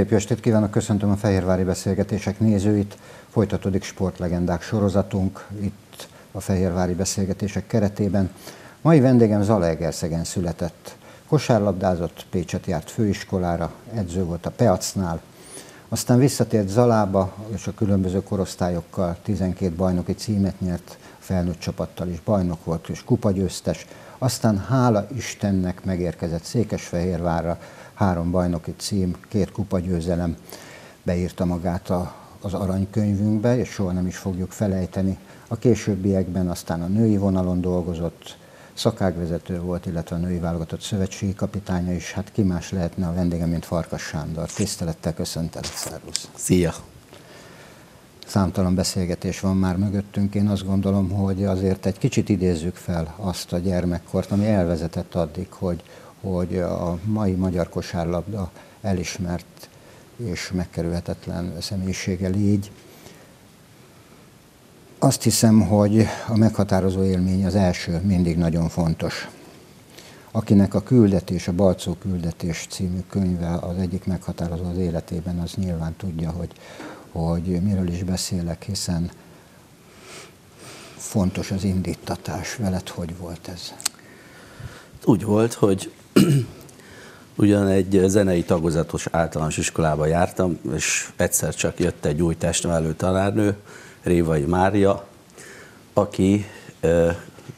Szép estét kívánok, köszöntöm a Fehérvári Beszélgetések nézőit. Folytatódik sportlegendák sorozatunk itt a Fehérvári Beszélgetések keretében. Mai vendégem Zalaegerszegen született. Kosárlabdázott, Pécset járt főiskolára, edző volt a Peacnál, aztán visszatért Zalába, és a különböző korosztályokkal 12 bajnoki címet nyert, felnőtt csapattal is bajnok volt, és kupagyőztes. Aztán hála Istennek megérkezett Székesfehérvárra, három bajnoki cím, két kupagyőzelem, beírta magát a, az aranykönyvünkbe, és soha nem is fogjuk felejteni. A későbbiekben aztán a női vonalon dolgozott, szakágvezető volt, illetve a női válogatott szövetségi kapitánya is. Hát ki más lehetne a vendége, mint Farkas Sándor. Tisztelettel köszöntelek, szervusz. Szia! Számtalan beszélgetés van már mögöttünk. Én azt gondolom, hogy azért egy kicsit idézzük fel azt a gyermekkort, ami elvezetett addig, hogy, hogy a mai magyar kosárlabda elismert és megkerülhetetlen személyisége légy. Azt hiszem, hogy a meghatározó élmény az első mindig nagyon fontos. Akinek a küldetés, a Balcó küldetés című könyve az egyik meghatározó az életében, az nyilván tudja, hogy, hogy miről is beszélek, hiszen fontos az indítatás. Veled hogy volt ez? Úgy volt, hogy ugyan egy zenei tagozatos általános iskolába jártam, és egyszer csak jött egy új testnevelő tanárnő, Révai Mária, aki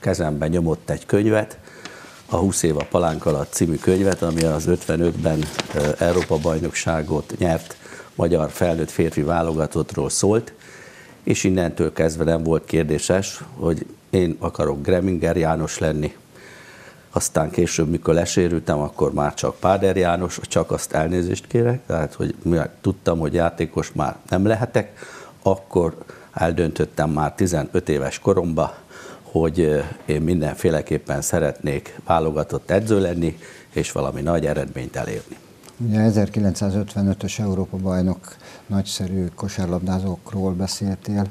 kezemben nyomott egy könyvet, a 20 év a palánk alatt című könyvet, ami az 55-ben Európa bajnokságot nyert magyar felnőtt férfi válogatottról szólt, és innentől kezdve nem volt kérdéses, hogy én akarok Greminger János lenni. Aztán később, mikor lesérültem, akkor már csak Páder János, csak azt elnézést kérek, tehát hogy tudtam, hogy játékos már nem lehetek, akkor eldöntöttem már 15 éves koromban, hogy én mindenféleképpen szeretnék válogatott edző lenni, és valami nagy eredményt elérni. Ugye 1955-ös Európa bajnok nagyszerű kosárlabdázókról beszéltél.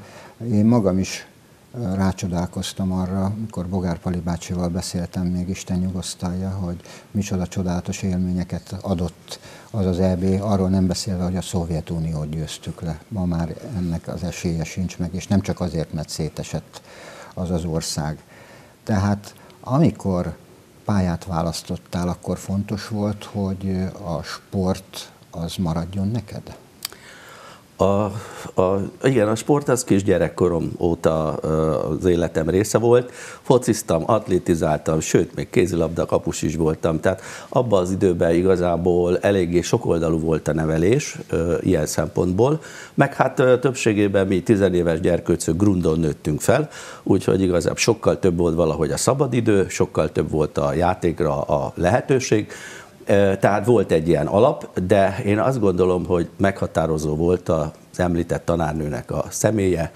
Én magam is rácsodálkoztam arra, amikor Bogár Pali bácsival beszéltem, még Isten nyugosztalja, hogy micsoda csodálatos élményeket adott az az EB, arról nem beszélve, hogy a Szovjetuniót győztük le. Ma már ennek az esélye sincs meg, és nem csak azért, mert szétesett az az ország. Tehát amikor pályát választottál, akkor fontos volt, hogy a sport az maradjon neked? A, a, igen, a sport az kisgyerekkorom óta az életem része volt. Fociztam, atlétizáltam, sőt, még kézilabda kapus is voltam. Tehát abban az időben igazából eléggé sokoldalú volt a nevelés ilyen szempontból. Meg hát többségében mi tizenéves gyerkőcök grundon nőttünk fel, úgyhogy igazából sokkal több volt valahogy a szabadidő, sokkal több volt a játékra a lehetőség tehát volt egy ilyen alap, de én azt gondolom, hogy meghatározó volt az említett tanárnőnek a személye,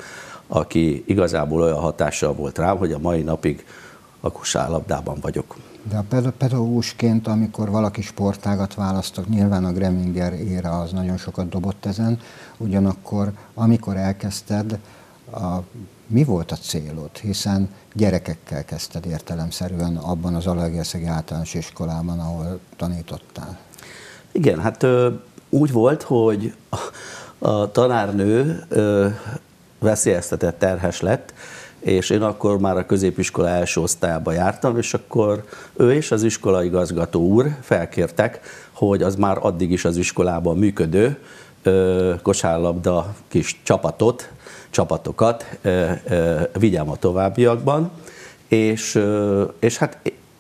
aki igazából olyan hatással volt rám, hogy a mai napig a kosárlabdában vagyok. De a pedagógusként, amikor valaki sportágat választok, nyilván a Greminger éra az nagyon sokat dobott ezen, ugyanakkor amikor elkezdted, a mi volt a célod? Hiszen gyerekekkel kezdted értelemszerűen abban az Alaegerszegi általános iskolában, ahol tanítottál. Igen, hát úgy volt, hogy a, tanárnő veszélyeztetett terhes lett, és én akkor már a középiskola első osztályába jártam, és akkor ő és az iskola igazgató úr felkértek, hogy az már addig is az iskolában működő kosárlabda kis csapatot csapatokat vigyám a továbbiakban, és, és hát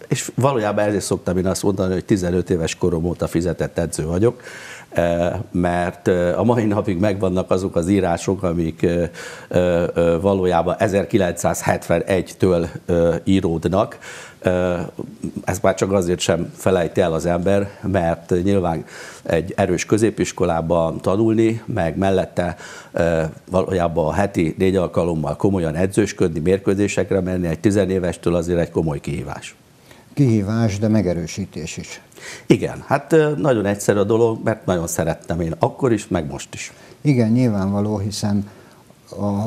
és valójában ezért szoktam én azt mondani, hogy 15 éves korom óta fizetett edző vagyok, mert a mai napig megvannak azok az írások, amik valójában 1971-től íródnak, ezt már csak azért sem felejt el az ember, mert nyilván egy erős középiskolában tanulni, meg mellette valójában a heti négy alkalommal komolyan edzősködni, mérkőzésekre menni egy tizenévestől azért egy komoly kihívás. Kihívás, de megerősítés is. Igen, hát nagyon egyszerű a dolog, mert nagyon szerettem én akkor is, meg most is. Igen, nyilvánvaló, hiszen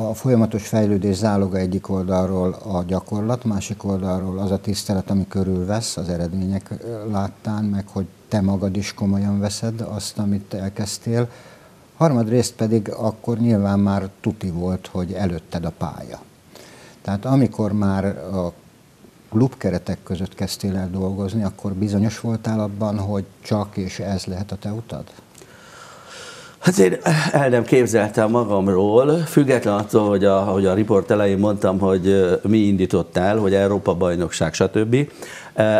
a folyamatos fejlődés záloga egyik oldalról a gyakorlat, másik oldalról az a tisztelet, ami körülvesz az eredmények láttán, meg hogy te magad is komolyan veszed azt, amit elkezdtél. Harmadrészt pedig akkor nyilván már tuti volt, hogy előtted a pálya. Tehát amikor már a klubkeretek között kezdtél el dolgozni, akkor bizonyos voltál abban, hogy csak és ez lehet a te utad? Hát én el nem képzeltem magamról, független attól, hogy a, hogy a riport elején mondtam, hogy mi indított el, hogy Európa bajnokság, stb.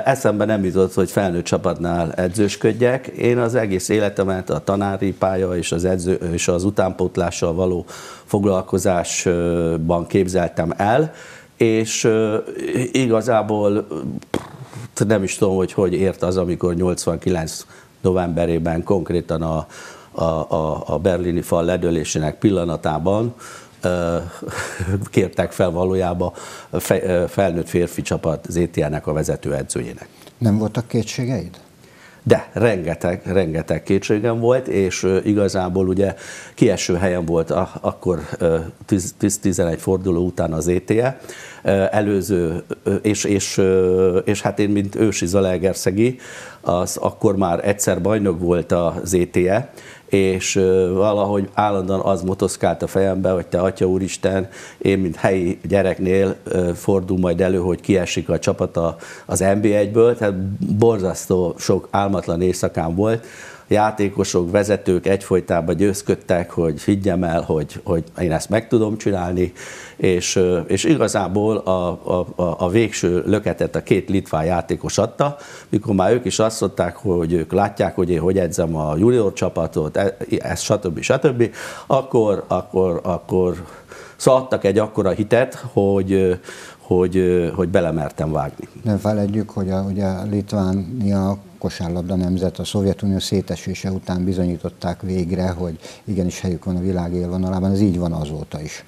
Eszembe nem jutott, hogy felnőtt csapatnál edzősködjek. Én az egész életemet a tanári pálya és az, edző, és az utánpótlással való foglalkozásban képzeltem el, és igazából nem is tudom, hogy hogy ért az, amikor 89 novemberében konkrétan a, a, a, a berlini fal ledölésének pillanatában kértek fel valójában felnőtt férfi csapat az ETL-nek a vezetőedzőjének. Nem voltak kétségeid? De rengeteg, rengeteg kétségem volt, és igazából ugye kieső helyen volt a, akkor 10-11 forduló után az ETE, előző, és, és, és hát én, mint ősi Zalaegerszegi, az akkor már egyszer bajnok volt az ETE, és valahogy állandóan az motoszkált a fejembe, hogy te Atya Úristen, én, mint helyi gyereknél fordul majd elő, hogy kiesik a csapata az NB1-ből, tehát borzasztó sok álmatlan éjszakán volt, játékosok, vezetők egyfolytában győzködtek, hogy higgyem el, hogy, hogy én ezt meg tudom csinálni, és, és igazából a, a, a végső löketet a két litván játékos adta, mikor már ők is azt mondták, hogy ők látják, hogy én hogy edzem a junior csapatot, e, ez stb. stb., akkor, akkor, akkor szóval egy akkora hitet, hogy, hogy, hogy belemertem vágni. Ne felejtjük, hogy a, ugye Litvánia kosárlabda nemzet a Szovjetunió szétesése után bizonyították végre, hogy igenis helyük van a világ élvonalában, ez így van azóta is.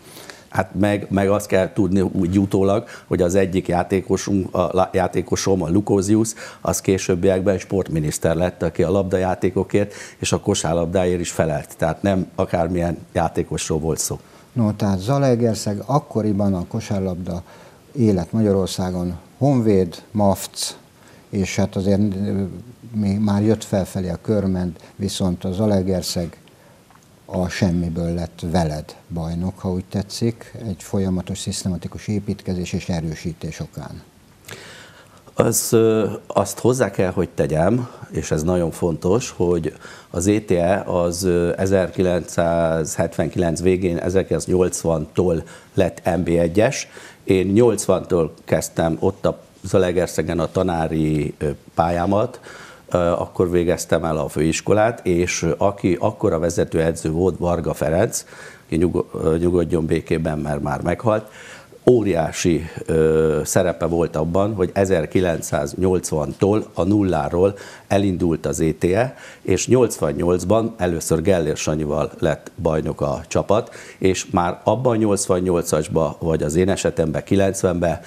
Hát meg, meg azt kell tudni úgy utólag, hogy az egyik játékosunk, a játékosom, a Lukózius, az későbbiekben sportminiszter lett, aki a labdajátékokért és a kosárlabdáért is felelt. Tehát nem akármilyen játékosról volt szó. No, tehát Zalaegerszeg akkoriban a kosárlabda élet Magyarországon Honvéd, Mafc, és hát azért még már jött felfelé a körment, viszont az Alegerszeg a semmiből lett veled bajnok, ha úgy tetszik, egy folyamatos, szisztematikus építkezés és erősítés okán. Az, azt hozzá kell, hogy tegyem, és ez nagyon fontos, hogy az ETE az 1979 végén, 1980-tól lett MB1-es. Én 80-tól kezdtem ott a Zalegerszegen a tanári pályámat, akkor végeztem el a főiskolát, és aki akkor a vezetőedző volt, Varga Ferenc, aki nyugodjon békében, mert már meghalt, óriási ö, szerepe volt abban, hogy 1980-tól a nulláról elindult az ETE, és 88-ban először Gellér Sanyival lett bajnok a csapat, és már abban 88-asban, vagy az én esetemben 90-ben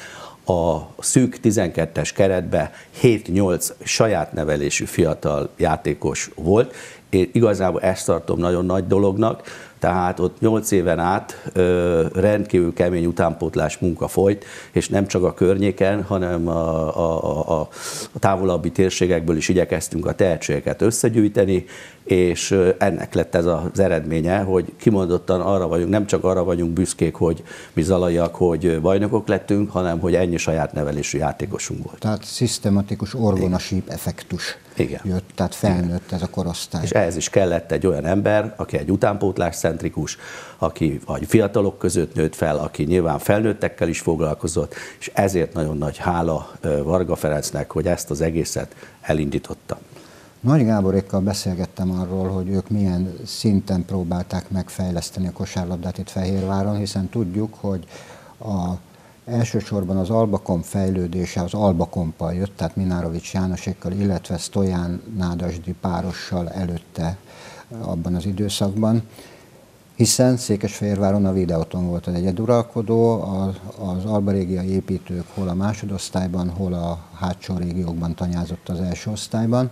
a szűk 12-es keretbe 7-8 saját nevelésű fiatal játékos volt. Én igazából ezt tartom nagyon nagy dolognak, tehát ott 8 éven át ö, rendkívül kemény utánpótlás munka folyt, és nem csak a környéken, hanem a, a, a, a távolabbi térségekből is igyekeztünk a tehetségeket összegyűjteni, és ennek lett ez az eredménye, hogy kimondottan arra vagyunk, nem csak arra vagyunk büszkék, hogy mi zalaiak, hogy bajnokok lettünk, hanem hogy ennyi saját nevelésű játékosunk volt. Tehát szisztematikus orgonasíp effektus Igen. jött, tehát felnőtt ez a korosztály. És ehhez is kellett egy olyan ember, aki egy utánpótlás centrikus, aki vagy fiatalok között nőtt fel, aki nyilván felnőttekkel is foglalkozott, és ezért nagyon nagy hála Varga Ferencnek, hogy ezt az egészet elindította. Nagy Gáborékkal beszélgettem arról, hogy ők milyen szinten próbálták megfejleszteni a kosárlabdát itt Fehérváron, hiszen tudjuk, hogy a, elsősorban az Albakom fejlődése az Albakompal jött, tehát Minárovics Jánosékkal, illetve Stojan Nádasdi párossal előtte abban az időszakban, hiszen Székesfehérváron a videóton volt az egyeduralkodó, az albarégiai építők hol a másodosztályban, hol a hátsó régiókban tanyázott az első osztályban,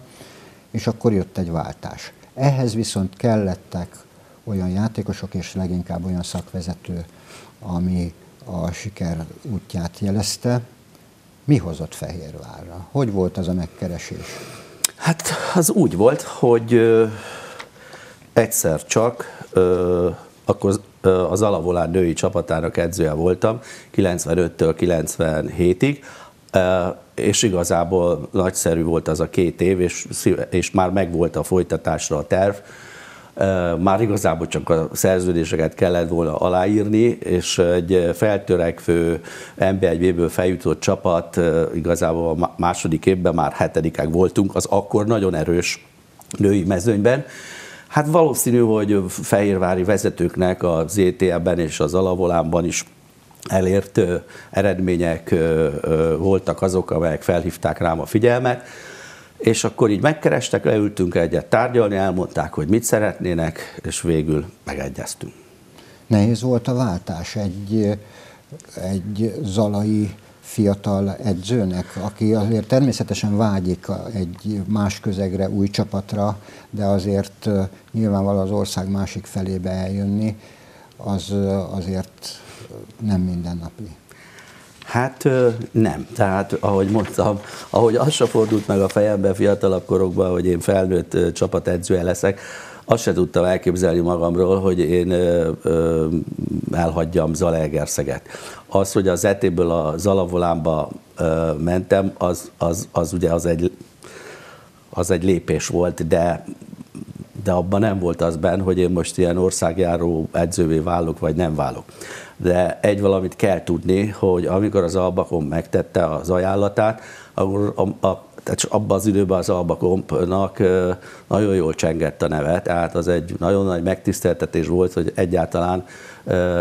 és akkor jött egy váltás. Ehhez viszont kellettek olyan játékosok, és leginkább olyan szakvezető, ami a siker útját jelezte. Mi hozott Fehérvárra? Hogy volt az a megkeresés? Hát az úgy volt, hogy egyszer csak, akkor az Alavolán női csapatának edzője voltam, 95-től 97-ig, és igazából nagyszerű volt az a két év, és, és már megvolt a folytatásra a terv. Már igazából csak a szerződéseket kellett volna aláírni, és egy feltörekvő NB1-ből feljutott csapat, igazából a második évben már hetedikek voltunk, az akkor nagyon erős női mezőnyben, Hát valószínű, hogy fehérvári vezetőknek az ETL-ben és az Alavolánban is elért eredmények voltak azok, amelyek felhívták rám a figyelmet, és akkor így megkerestek, leültünk egyet tárgyalni, elmondták, hogy mit szeretnének, és végül megegyeztünk. Nehéz volt a váltás egy, egy zalai fiatal edzőnek, aki azért természetesen vágyik egy más közegre, új csapatra, de azért nyilvánvalóan az ország másik felébe eljönni, az azért nem mindennapi. Hát nem. Tehát, ahogy mondtam, ahogy az se fordult meg a fejembe fiatalabb korokban, hogy én felnőtt csapatedzője leszek, azt se tudtam elképzelni magamról, hogy én elhagyjam Zalaegerszeget. Az, hogy az etéből a Zalavolánba mentem, az, az, az ugye az egy, az egy lépés volt, de de abban nem volt az benne, hogy én most ilyen országjáró edzővé válok, vagy nem válok. De egy valamit kell tudni, hogy amikor az Albakon megtette az ajánlatát, akkor a, a tehát abban az időben az Alba Kompnak nagyon jól csengett a neve, tehát az egy nagyon nagy megtiszteltetés volt, hogy egyáltalán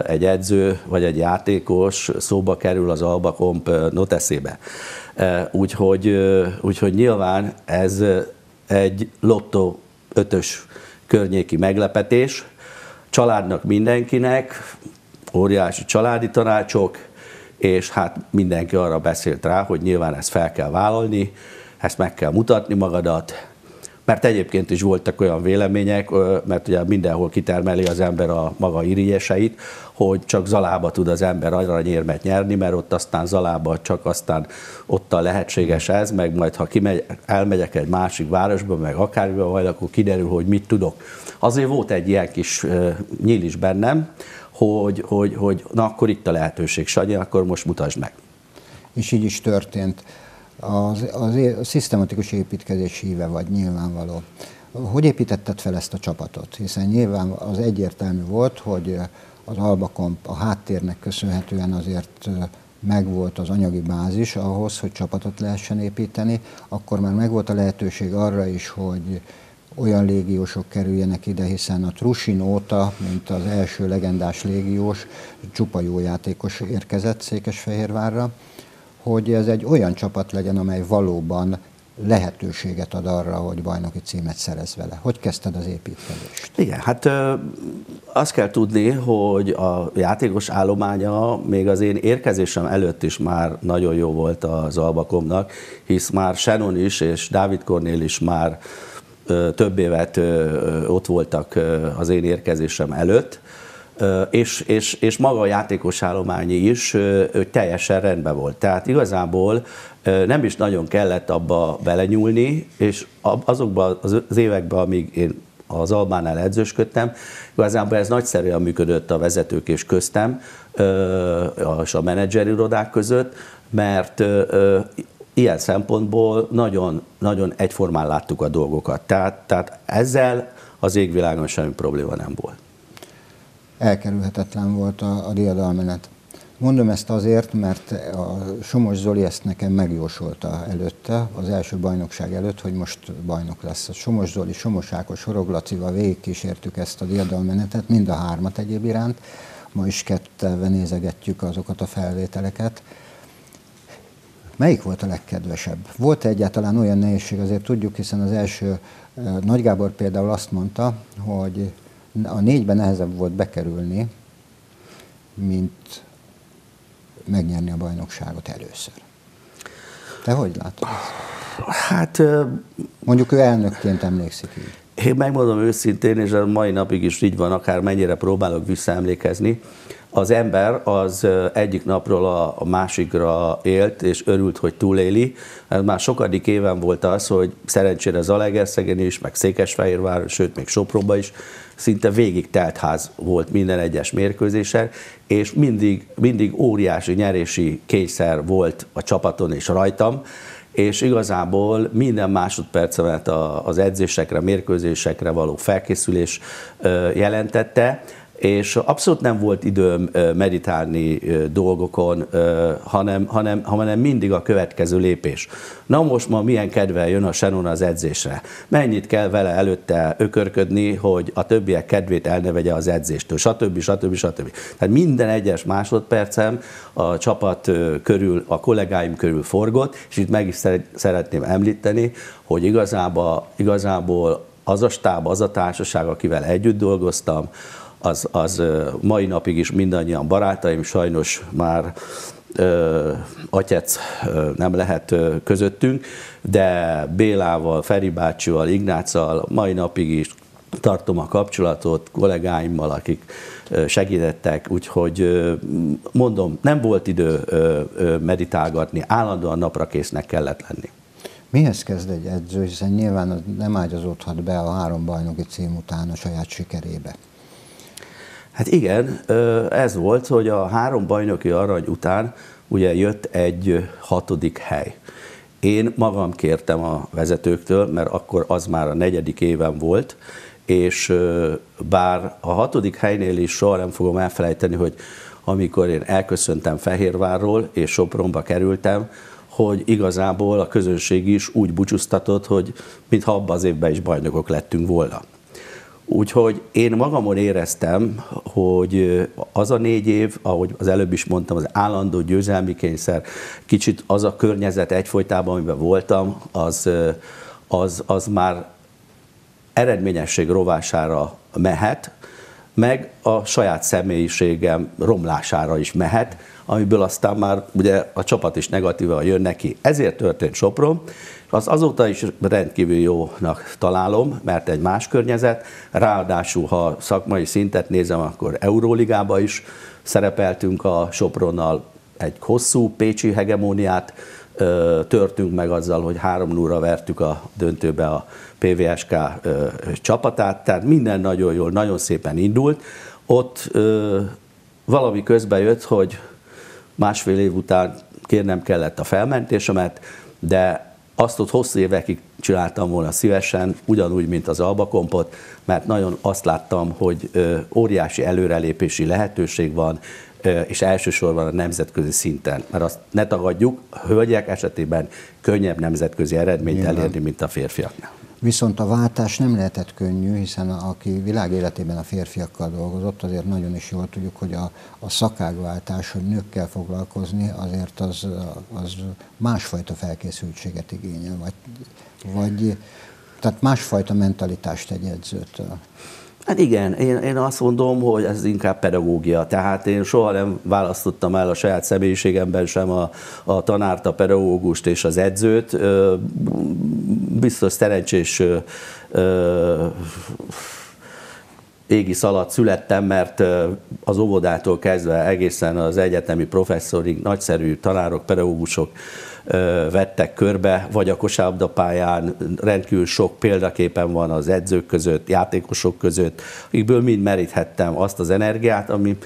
egy edző vagy egy játékos szóba kerül az Alba Komp noteszébe. Úgyhogy, úgyhogy nyilván ez egy lottó ötös környéki meglepetés, családnak mindenkinek, óriási családi tanácsok, és hát mindenki arra beszélt rá, hogy nyilván ezt fel kell vállalni, ezt meg kell mutatni magadat, mert egyébként is voltak olyan vélemények, mert ugye mindenhol kitermeli az ember a maga irigyeseit, hogy csak Zalába tud az ember aranyérmet nyerni, mert ott aztán Zalába csak aztán ott a lehetséges ez, meg majd ha kimegy, elmegyek egy másik városba, meg akármiben vagy, akkor kiderül, hogy mit tudok. Azért volt egy ilyen kis nyíl is bennem, hogy, hogy, hogy na akkor itt a lehetőség, Sanyi, akkor most mutasd meg. És így is történt az, az, a szisztematikus építkezés híve vagy nyilvánvaló. Hogy építetted fel ezt a csapatot? Hiszen nyilván az egyértelmű volt, hogy az Albakomp a háttérnek köszönhetően azért megvolt az anyagi bázis ahhoz, hogy csapatot lehessen építeni, akkor már megvolt a lehetőség arra is, hogy olyan légiósok kerüljenek ide, hiszen a Trusin óta, mint az első legendás légiós, csupa jó játékos érkezett Székesfehérvárra hogy ez egy olyan csapat legyen, amely valóban lehetőséget ad arra, hogy bajnoki címet szerez vele. Hogy kezdted az építkezést? Igen, hát ö, azt kell tudni, hogy a játékos állománya még az én érkezésem előtt is már nagyon jó volt az Albakomnak, hisz már Shannon is és Dávid Kornél is már több évet ö, ott voltak az én érkezésem előtt, és, és, és maga a játékos állományi is hogy teljesen rendben volt. Tehát igazából nem is nagyon kellett abba belenyúlni, és azokban az években, amíg én az Albánál edzősködtem, igazából ez nagyszerűen működött a vezetők és köztem, és a menedzseri irodák között, mert ilyen szempontból nagyon, nagyon egyformán láttuk a dolgokat. Tehát, tehát ezzel az égvilágon semmi probléma nem volt elkerülhetetlen volt a, a diadalmenet. Mondom ezt azért, mert a Somos Zoli ezt nekem megjósolta előtte, az első bajnokság előtt, hogy most bajnok lesz. A Somos Zoli, Somos Ákos, Horoglacival végigkísértük ezt a diadalmenetet, mind a hármat egyéb iránt. Ma is kettelve nézegetjük azokat a felvételeket. Melyik volt a legkedvesebb? Volt -e egyáltalán olyan nehézség, azért tudjuk, hiszen az első Nagy Gábor például azt mondta, hogy a négyben nehezebb volt bekerülni, mint megnyerni a bajnokságot először. Te hogy látod ezt? Hát... Mondjuk ő elnökként emlékszik így. Én megmondom őszintén, és a mai napig is így van, akár mennyire próbálok visszaemlékezni, az ember az egyik napról a másikra élt, és örült, hogy túléli. Már sokadik éven volt az, hogy szerencsére Zalegerszegen is, meg Székesfehérvár, sőt még Sopronban is szinte végig teltház volt minden egyes mérkőzésen, és mindig, mindig óriási nyerési kényszer volt a csapaton és rajtam, és igazából minden másodpercemet az edzésekre, mérkőzésekre való felkészülés jelentette, és abszolút nem volt időm meditálni dolgokon, hanem, hanem, hanem mindig a következő lépés. Na most ma milyen kedvel jön a Shannon az edzésre? Mennyit kell vele előtte ökörködni, hogy a többiek kedvét elnevegye az edzéstől, stb. stb. stb. Tehát minden egyes másodpercem a csapat körül, a kollégáim körül forgott, és itt meg is szeretném említeni, hogy igazából, igazából az a stáb, az a társaság, akivel együtt dolgoztam, az, az mai napig is mindannyian barátaim, sajnos már ö, atyec nem lehet közöttünk, de Bélával, Feri bácsival, Ignáccal mai napig is tartom a kapcsolatot kollégáimmal, akik segítettek, úgyhogy mondom, nem volt idő meditálgatni, állandóan napra késznek kellett lenni. Mihez kezd egy edző, hiszen nyilván nem ágyazódhat be a három bajnoki cím után a saját sikerébe? Hát igen, ez volt, hogy a három bajnoki arany után ugye jött egy hatodik hely. Én magam kértem a vezetőktől, mert akkor az már a negyedik éven volt, és bár a hatodik helynél is soha nem fogom elfelejteni, hogy amikor én elköszöntem Fehérvárról és Sopronba kerültem, hogy igazából a közönség is úgy búcsúztatott, hogy mintha abban az évben is bajnokok lettünk volna. Úgyhogy én magamon éreztem, hogy az a négy év, ahogy az előbb is mondtam, az állandó győzelmi kényszer, kicsit az a környezet egyfolytában, amiben voltam, az, az, az már eredményesség rovására mehet, meg a saját személyiségem romlására is mehet, amiből aztán már ugye a csapat is negatívan jön neki. Ezért történt Sopron, az azóta is rendkívül jónak találom, mert egy más környezet, ráadásul ha szakmai szintet nézem, akkor Euróligába is szerepeltünk a Sopronnal, egy hosszú pécsi hegemóniát törtünk meg azzal, hogy 3 0 vertük a döntőbe a PVSK csapatát, tehát minden nagyon jól, nagyon szépen indult. Ott valami közbe jött, hogy másfél év után kérnem kellett a felmentésemet, de azt ott hosszú évekig csináltam volna szívesen, ugyanúgy, mint az albakompot, mert nagyon azt láttam, hogy óriási előrelépési lehetőség van, és elsősorban a nemzetközi szinten. Mert azt ne tagadjuk, hölgyek esetében könnyebb nemzetközi eredményt Nyilván. elérni, mint a férfiaknál. Viszont a váltás nem lehetett könnyű, hiszen aki világ életében a férfiakkal dolgozott, azért nagyon is jól tudjuk, hogy a, a szakágváltás, hogy nőkkel foglalkozni, azért az, az másfajta felkészültséget igényel, vagy, vagy tehát másfajta mentalitást egy edzőtől. Hát igen, én, én azt mondom, hogy ez inkább pedagógia. Tehát én soha nem választottam el a saját személyiségemben sem a, a tanárt, a pedagógust és az edzőt. Biztos szerencsés égi alatt születtem, mert az óvodától kezdve egészen az egyetemi professzorig nagyszerű tanárok, pedagógusok vettek körbe, vagy a kosárlabdapályán rendkívül sok példaképen van az edzők között, játékosok között, akikből mind meríthettem azt az energiát, ami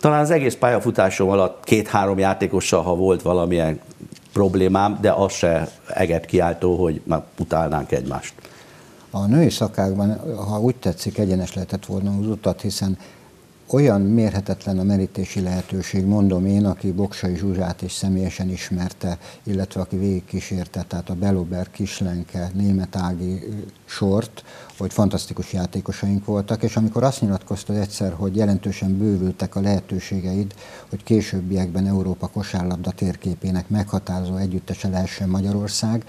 talán az egész pályafutásom alatt két-három játékossal, ha volt valamilyen problémám, de az se eget kiáltó, hogy már utálnánk egymást. A női szakákban, ha úgy tetszik, egyenes lehetett volna az utat, hiszen olyan mérhetetlen a merítési lehetőség, mondom én, aki Boksai Zsuzsát is személyesen ismerte, illetve aki végigkísérte, tehát a Belober, Kislenke, Német Ági sort, hogy fantasztikus játékosaink voltak, és amikor azt nyilatkozta egyszer, hogy jelentősen bővültek a lehetőségeid, hogy későbbiekben Európa kosárlabda térképének meghatározó együttese lehessen Magyarország,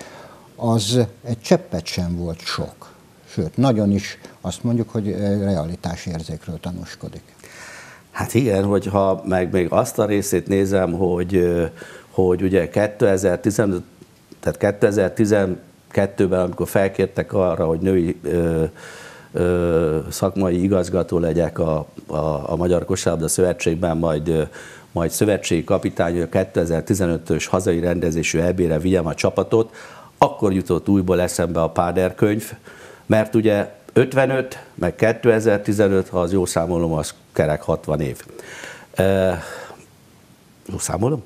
az egy cseppet sem volt sok. Sőt, nagyon is azt mondjuk, hogy realitásérzékről tanúskodik. Hát igen, hogyha meg még azt a részét nézem, hogy, hogy ugye 2015, tehát 2012-ben, amikor felkértek arra, hogy női szakmai igazgató legyek a, a, a Magyar Kosárlabda Szövetségben, majd majd szövetségi kapitány, a 2015-ös hazai rendezésű EB-re vigyem a csapatot, akkor jutott újból eszembe a Páder könyv, mert ugye 55, meg 2015, ha az jó számolom, az kerek 60 év. E, jó számolom?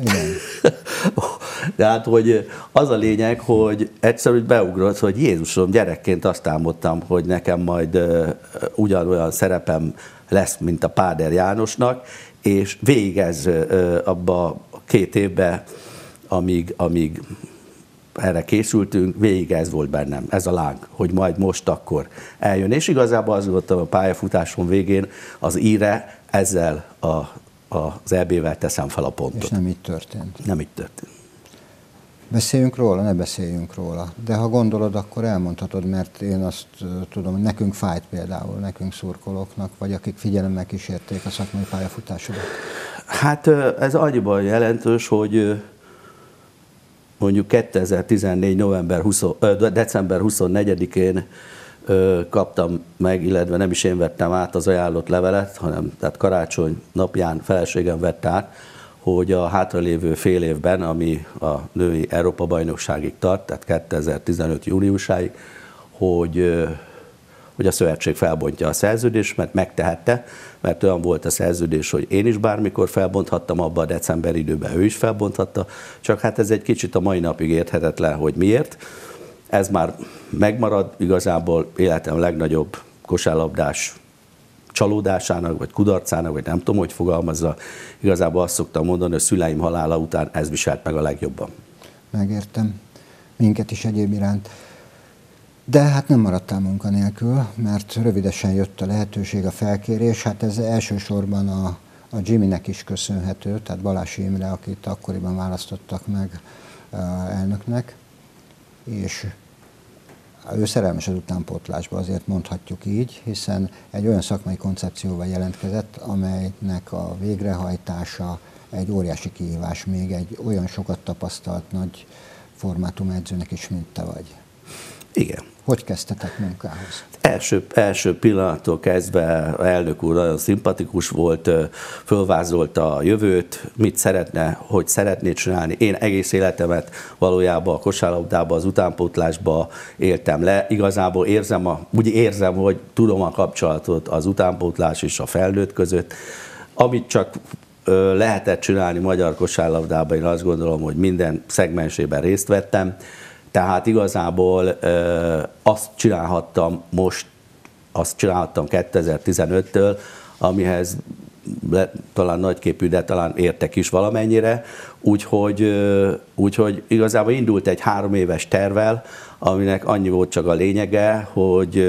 Igen. De hát, hogy az a lényeg, hogy egyszer úgy beugrott, hogy Jézusom, gyerekként azt álmodtam, hogy nekem majd ugyanolyan szerepem lesz, mint a Páder Jánosnak, és végig ez uh, abba a két évben, amíg, amíg erre készültünk, végig ez volt bennem, ez a láng, hogy majd most akkor eljön. És igazából az volt a pályafutásom végén, az íre ezzel a, az EB-vel teszem fel a pontot. És nem így történt. Nem így történt. Beszéljünk róla, ne beszéljünk róla. De ha gondolod, akkor elmondhatod, mert én azt tudom, hogy nekünk fájt például, nekünk szurkolóknak, vagy akik figyelemmel kísérték a szakmai pályafutásodat. Hát ez annyiban jelentős, hogy mondjuk 2014. november 20, december 24-én kaptam meg, illetve nem is én vettem át az ajánlott levelet, hanem tehát karácsony napján feleségem vette át, hogy a hátralévő fél évben, ami a női Európa-bajnokságig tart, tehát 2015. júniusáig, hogy hogy a szövetség felbontja a szerződést, mert megtehette, mert olyan volt a szerződés, hogy én is bármikor felbonthattam abba a december időben, ő is felbonthatta, csak hát ez egy kicsit a mai napig érthetetlen, hogy miért. Ez már megmarad, igazából életem legnagyobb kosárlabdás csalódásának, vagy kudarcának, vagy nem tudom, hogy fogalmazza. Igazából azt szoktam mondani, hogy szüleim halála után ez viselt meg a legjobban. Megértem. Minket is egyéb iránt. De hát nem maradtál munkanélkül, mert rövidesen jött a lehetőség, a felkérés. Hát ez elsősorban a, a Jimmynek is köszönhető, tehát Balázs Imre, akit akkoriban választottak meg elnöknek, és ő szerelmes az utánpótlásba, azért mondhatjuk így, hiszen egy olyan szakmai koncepcióval jelentkezett, amelynek a végrehajtása egy óriási kihívás, még egy olyan sokat tapasztalt nagy formátum edzőnek is, mint te vagy. Igen. Hogy kezdtetek munkához? Első, első pillanattól kezdve elnök úr nagyon szimpatikus volt, fölvázolta a jövőt, mit szeretne, hogy szeretné csinálni. Én egész életemet valójában a kosárlabdában, az utánpótlásba éltem le. Igazából érzem, a, úgy érzem, hogy tudom a kapcsolatot az utánpótlás és a felnőtt között. Amit csak lehetett csinálni magyar kosárlabdában, én azt gondolom, hogy minden szegmensében részt vettem tehát igazából azt csinálhattam most, azt csinálhattam 2015-től, amihez talán nagyképű, de talán értek is valamennyire. Úgyhogy, úgyhogy igazából indult egy három éves tervel, aminek annyi volt csak a lényege, hogy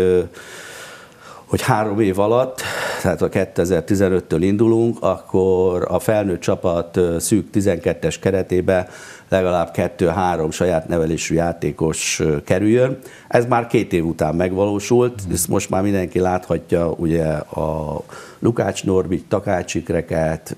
hogy három év alatt, tehát a 2015-től indulunk, akkor a felnőtt csapat szűk 12-es keretébe legalább kettő-három saját nevelésű játékos kerüljön. Ez már két év után megvalósult, mm. ezt most már mindenki láthatja, ugye a Lukács Norbi, Takács Ikreket,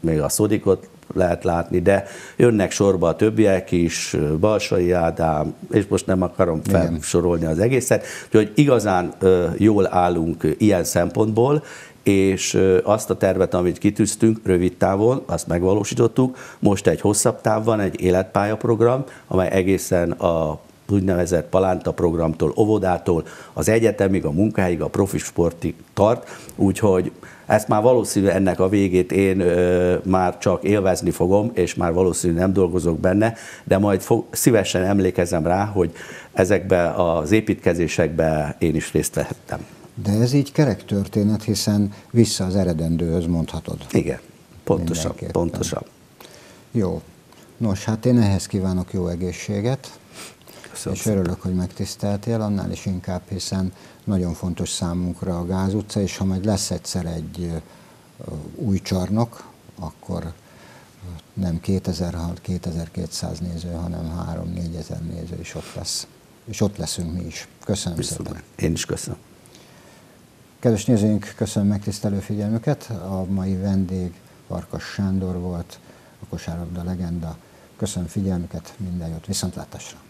még a Szodikot lehet látni, de jönnek sorba a többiek is, Balsai Ádám, és most nem akarom felsorolni az egészet, úgyhogy igazán jól állunk ilyen szempontból, és azt a tervet, amit kitűztünk rövid távon, azt megvalósítottuk. Most egy hosszabb távban egy életpályaprogram, amely egészen a úgynevezett Palánta programtól, óvodától, az egyetemig, a munkáig, a profi sportig tart, úgyhogy ezt már valószínű ennek a végét én ö, már csak élvezni fogom, és már valószínű nem dolgozok benne, de majd fog, szívesen emlékezem rá, hogy ezekbe az építkezésekbe én is részt vehettem. De ez így kerek történet, hiszen vissza az eredendőhöz mondhatod. Igen, pontosan, pontosan. Jó. Nos, hát én ehhez kívánok jó egészséget, Köszönöm és örülök, hogy megtiszteltél, annál is inkább, hiszen nagyon fontos számunkra a Gáz utca, és ha majd lesz egyszer egy új csarnok, akkor nem 2000-2200 néző, hanem 3-4 ezer néző is ott lesz. És ott leszünk mi is. Köszönöm Biztos szépen. Én is köszönöm. Kedves nézőink, köszönöm megtisztelő figyelmüket. A mai vendég Varkas Sándor volt, a kosárlabda legenda. Köszönöm figyelmüket, minden jót, viszontlátásra!